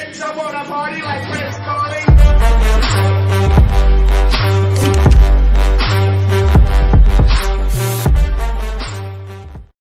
Bitch, I wanna party like Chris